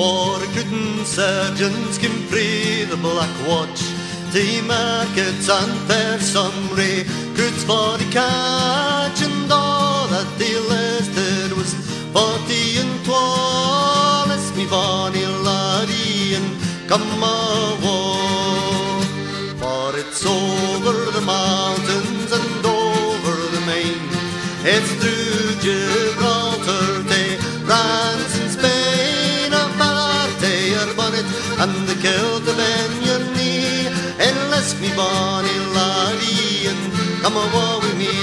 Four recruiting sergeants came free the Black Watch. To markets and fair summary goods for the catch and all that they listed was forty and twalis me bonny laddie and come away for it's over the mountains and over the main it's through Gibraltar with me.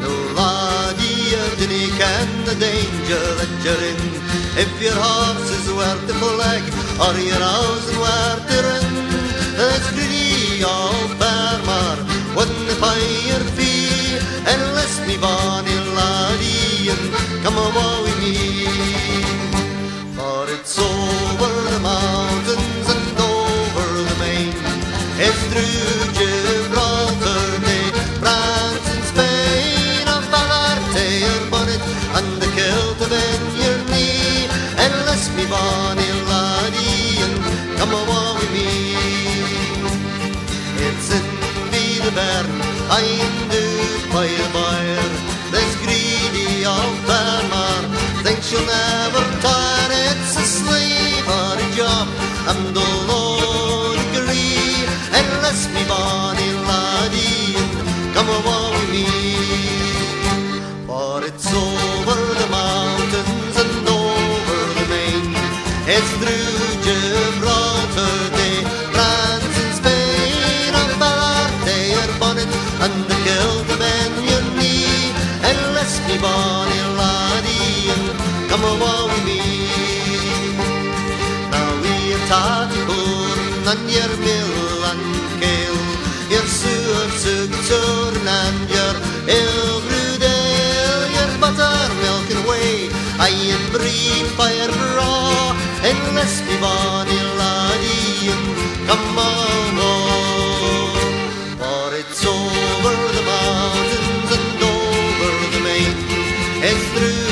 No laddie you dinna ken the danger that you're in. If your horse is worth the flag or your house and worth the ring that's greedy old farmer come away with me. It's in the Bern I'm the fire buyer this greedy old farmer thinks you'll never tire it's a slave or a job I'm the Lord agree. Unless me bonny laddie and come away with me. For it's over the mountains and over the main. It's through Tattyburn and your mill and kale your sewer turn and your Ilbrudale your buttermilk and whey I and breed fire raw unless me bonny laddie and come on for it's over the mountains and over the main it's through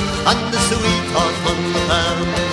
and the sweetheart on the town.